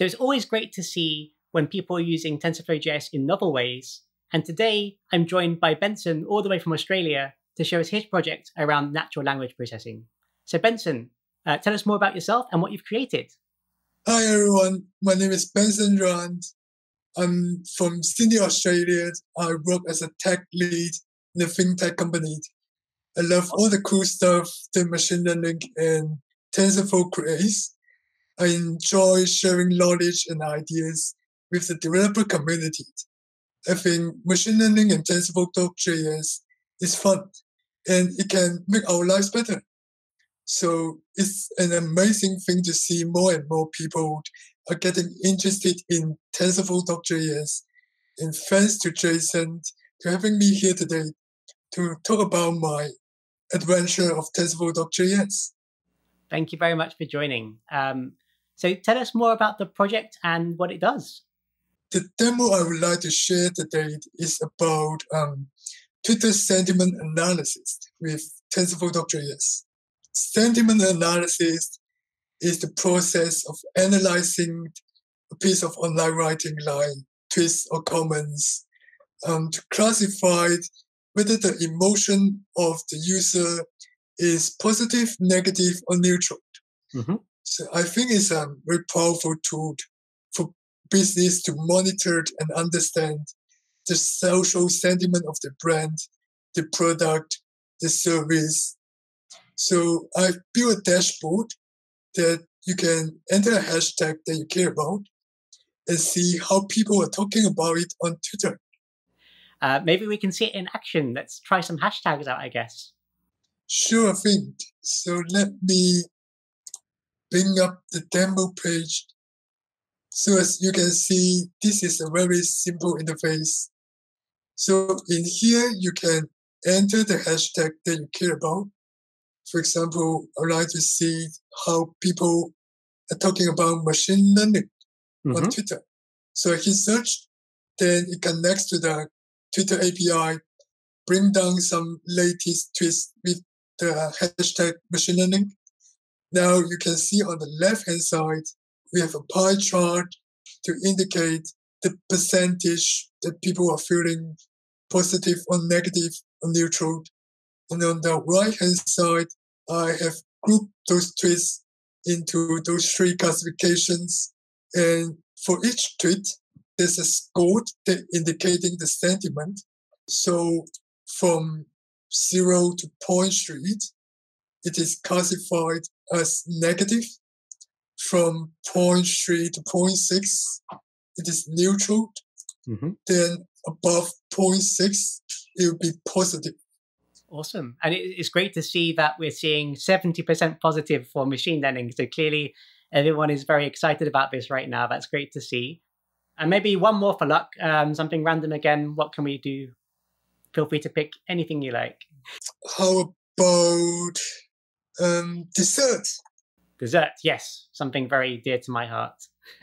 So it's always great to see when people are using TensorFlow.js in novel ways. And today I'm joined by Benson all the way from Australia to show us his project around natural language processing. So Benson, uh, tell us more about yourself and what you've created. Hi everyone, my name is Benson Ruan. I'm from Sydney, Australia. I work as a tech lead in a fintech company. I love all the cool stuff that machine learning and TensorFlow creates. I enjoy sharing knowledge and ideas with the developer community. I think machine learning and TensorFlow.js is fun and it can make our lives better. So it's an amazing thing to see more and more people are getting interested in TensorFlow.js. And thanks to Jason for having me here today to talk about my adventure of TensorFlow.js. Thank you very much for joining. Um, so tell us more about the project and what it does. The demo I would like to share today is about um, Twitter sentiment analysis with TensorFlow.js. Sentiment analysis is the process of analyzing a piece of online writing like tweets or comments um, to classify whether the emotion of the user is positive, negative, or neutral. Mm-hmm. So I think it's a very powerful tool for business to monitor and understand the social sentiment of the brand, the product, the service. So I've built a dashboard that you can enter a hashtag that you care about and see how people are talking about it on Twitter. Uh, maybe we can see it in action. Let's try some hashtags out, I guess. Sure thing. So let me bring up the demo page. So as you can see, this is a very simple interface. So in here, you can enter the hashtag that you care about. For example, I'd like to see how people are talking about machine learning mm-hmm. on Twitter. So I hit search, then it connects to the Twitter API, bring down some latest tweets with the hashtag machine learning. Now you can see on the left hand side, we have a pie chart to indicate the percentage that people are feeling positive or negative or neutral. And on the right hand side, I have grouped those tweets into those three classifications. And for each tweet, there's a score indicating the sentiment. So from zero to point street, it is classified as negative. From point three to point six, it is neutral. Mm-hmm. Then above point six, it will be positive. Awesome. And it's great to see that we're seeing 70% positive for machine learning. So clearly, everyone is very excited about this right now. That's great to see. And maybe one more for luck, um, something random again. What can we do? Feel free to pick anything you like. How about um, dessert? Dessert, yes. Something very dear to my heart.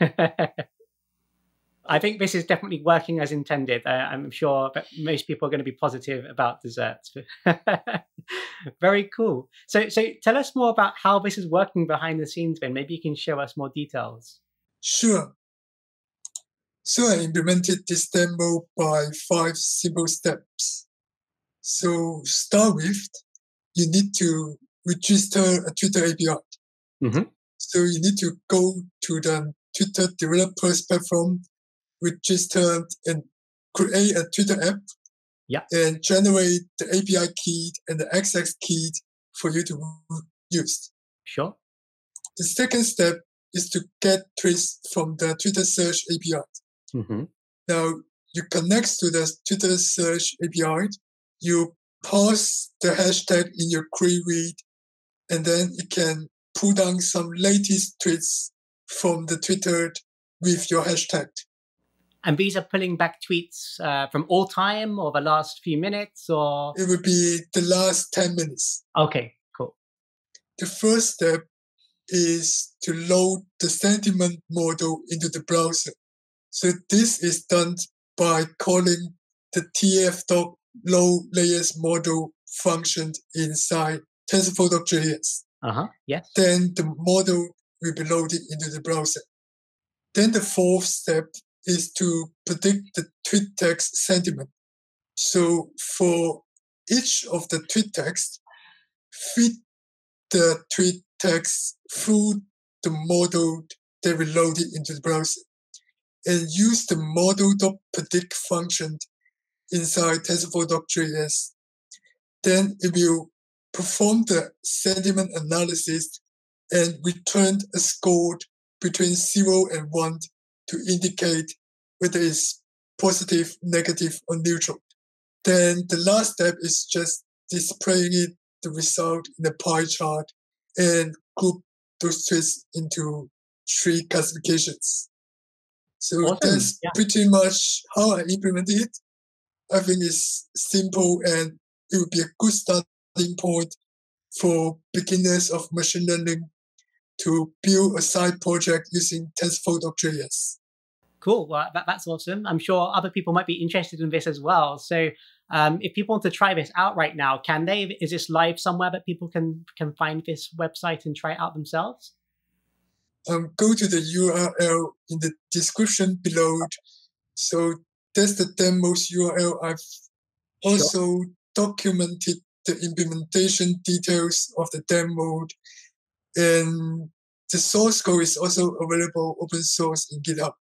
I think this is definitely working as intended. Uh, I'm sure that most people are going to be positive about desserts. Very cool. So, so tell us more about how this is working behind the scenes. Ben, maybe you can show us more details. Sure. So I implemented this demo by five simple steps. So start with, you need to register a Twitter API. Mm-hmm. So you need to go to the Twitter developers platform register and create a Twitter app yeah. and generate the API key and the access key for you to use. Sure. The second step is to get tweets from the Twitter search API. Mm-hmm. Now you connect to the Twitter search API, you pass the hashtag in your query, and then you can pull down some latest tweets from the Twitter with your hashtag. And these are pulling back tweets uh, from all time or the last few minutes or? It would be the last 10 minutes. Okay, cool. The first step is to load the sentiment model into the browser. So this is done by calling the tf.load layers model function inside TensorFlow.js. Uh-huh, yeah. Then the model will be loaded into the browser. Then the fourth step is to predict the tweet text sentiment. So for each of the tweet text, feed the tweet text through the model that we loaded into the browser and use the model.predict function inside TensorFlow.js. Then it will perform the sentiment analysis and returned a score between 0 and 1 to indicate whether it's positive, negative, or neutral. Then the last step is just displaying it, the result in a pie chart and group those tweets into three classifications. So awesome. that's yeah. pretty much how I implemented it. I think it's simple and it would be a good starting point for beginners of machine learning to build a side project using TensorFlow.js. Cool. Well, that, that's awesome. I'm sure other people might be interested in this as well. So, um, if people want to try this out right now, can they? Is this live somewhere that people can can find this website and try it out themselves? Um, go to the URL in the description below. So that's the demo's URL. I've also sure. documented the implementation details of the demo and the source code is also available open source in GitHub.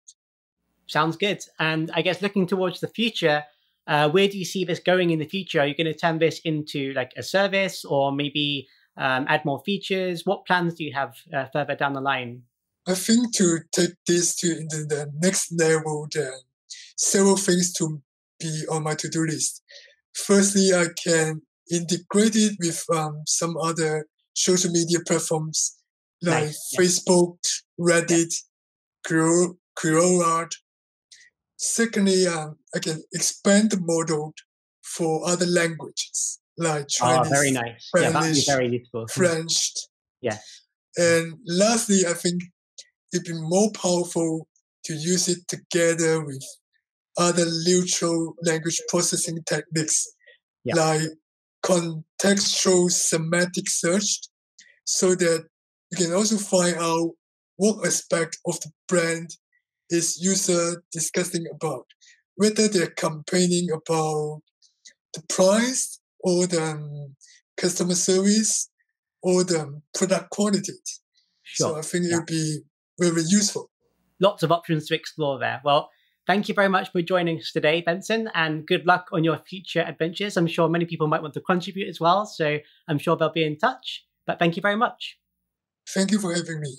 Sounds good. And I guess looking towards the future, uh, where do you see this going in the future? Are you going to turn this into like a service or maybe um, add more features? What plans do you have uh, further down the line? I think to take this to the next level, there are several things to be on my to-do list. Firstly, I can integrate it with um, some other social media platforms like nice. Facebook, Reddit, Quora. Secondly, um, I can expand the model for other languages like Chinese, oh, very nice. Spanish, yeah, very useful. French. Yeah. And lastly, I think it'd be more powerful to use it together with other natural language processing techniques yeah. like contextual semantic search so that you can also find out what aspect of the brand is user discussing about, whether they're complaining about the price or the um, customer service or the product quality. Sure. So I think yeah. it'll be very useful. Lots of options to explore there. Well, Thank you very much for joining us today, Benson, and good luck on your future adventures. I'm sure many people might want to contribute as well, so I'm sure they'll be in touch. But thank you very much. Thank you for having me.